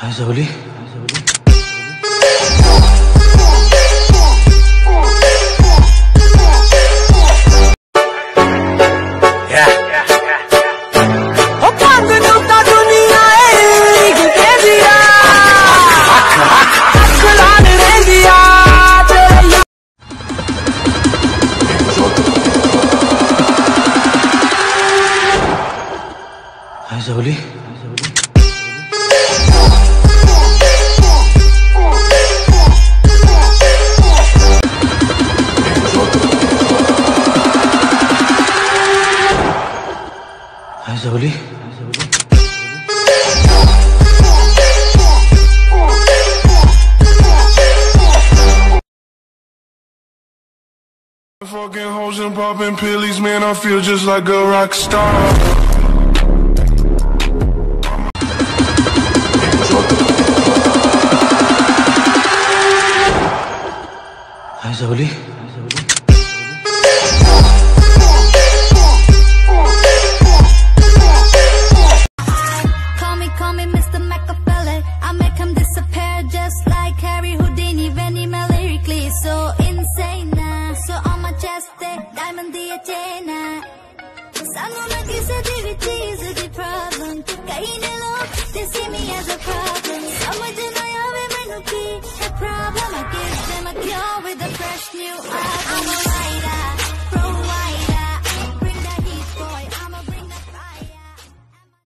Hi जवली Zoli. Zoli. Hi, Zoli. Fucking hoes and popping pillies, man, I feel just like a rock star. Zoli. diamond the chena Sango na kise divi cheese ki problem. Kahi ne log they see me as a problem. Samajh na aave mainu ki a problem. I give them a cure with a fresh new eye.